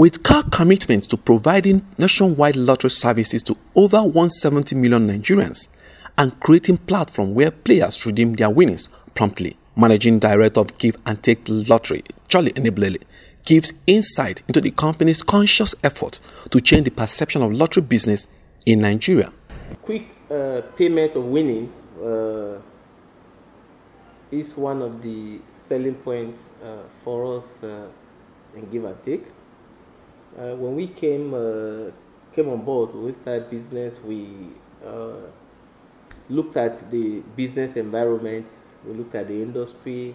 With CAR commitment to providing nationwide lottery services to over 170 million Nigerians and creating platform where players redeem their winnings promptly, Managing Director of Give and Take Lottery, Charlie Eneblele, gives insight into the company's conscious effort to change the perception of lottery business in Nigeria. Quick uh, payment of winnings uh, is one of the selling points uh, for us uh, in Give and Take. Uh, when we came uh, came on board, we started business. We looked at the business environment. We looked at the industry.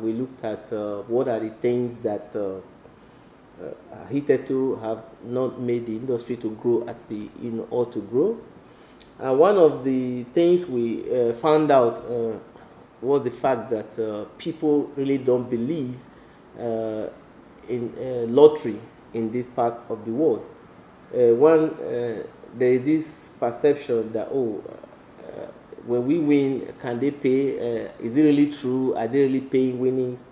we looked at what are the things that uh, hitherto have not made the industry to grow as it you to grow. And one of the things we uh, found out uh, was the fact that uh, people really don't believe uh, in uh, lottery in this part of the world. one, there is this perception that, oh, when we win, can they pay? is it really true? Are they really paying winnings?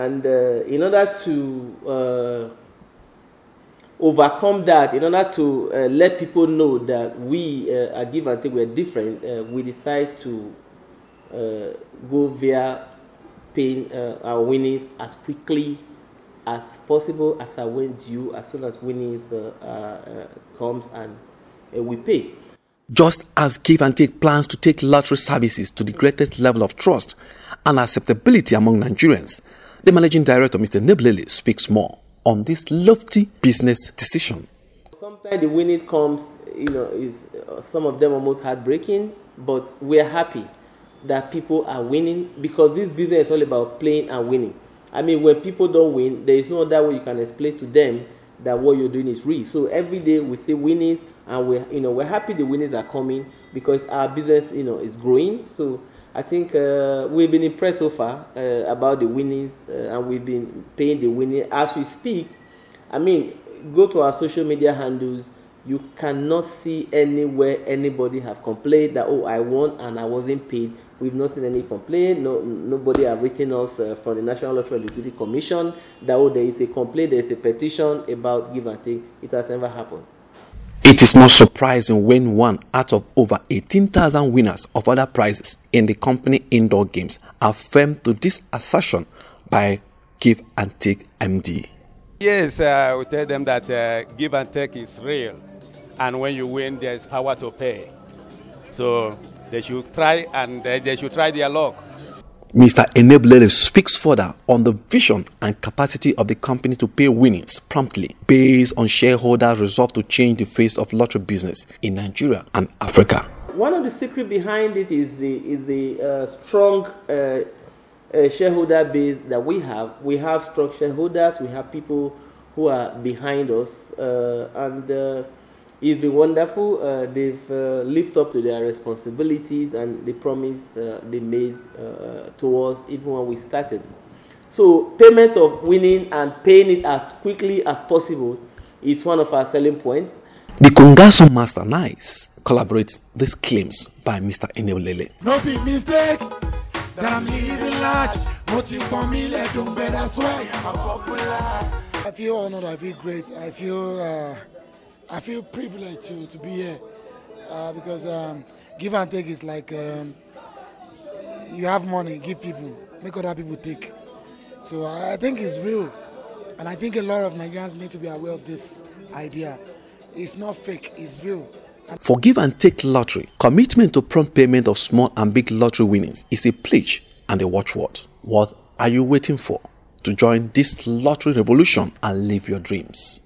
And uh, in order to uh, overcome that, in order to uh, let people know that we uh, at Give and Take we're different, uh, we decide to uh, go via paying uh, our winnings as quickly as possible as I went due, as soon as winnings uh, uh, comes and uh, we pay. Just as Give and Take plans to take lottery services to the greatest level of trust and acceptability among Nigerians, the managing director, Mr. Eneblele, speaks more on this lofty business decision. Sometimes the winning comes, you know, is uh, some of them almost heartbreaking, but we are happy that people are winning because this business is all about playing and winning. I mean, when people don't win, there is no other way you can explain to them that what you're doing is real. So every day we see winnings, and we, you know, we're happy the winnings are coming because our business, you know, is growing. So I think uh, we've been impressed so far uh, about the winnings, uh, and we've been paying the winning as we speak. I mean, go to our social media handles. You cannot see anywhere anybody have complained that oh I won and I wasn't paid. We've not seen any complaint. No, nobody have written us uh, from the National Lottery Liquidity Commission that oh there is a complaint, there is a petition about give and take. It has never happened. It is not surprising when one out of over 18,000 winners of other prizes in the company indoor games affirmed to this assertion by Give and Take MD. Yes, uh, we tell them that uh, give and take is real, and when you win, there is power to pay. So they should try and uh, they should try their luck. Mr. Eneblele speaks further on the vision and capacity of the company to pay winnings promptly based on shareholders' resolve to change the face of lottery business in Nigeria and Africa. One of the secrets behind it is the, is the uh, strong uh, uh, shareholder base that we have. We have strong shareholders, we have people who are behind us, uh, and uh, it's been wonderful. Uh, they've uh, lived up to their responsibilities and the promise uh, they made uh, to us even when we started. So payment of winning and paying it as quickly as possible is one of our selling points. The Kungaso Master Nice collaborates these claims by Mr. Eneblele. No be mistake that I'm living large. I feel honored, I feel great, I feel uh, I feel privileged to, to be here uh, because um, give and take is like um, you have money, give people, make other people take. So I think it's real. And I think a lot of Nigerians need to be aware of this idea. It's not fake, it's real. For Give and Take Lottery, commitment to prompt payment of small and big lottery winnings is a pledge and a watchword. What are you waiting for to join this lottery revolution and live your dreams?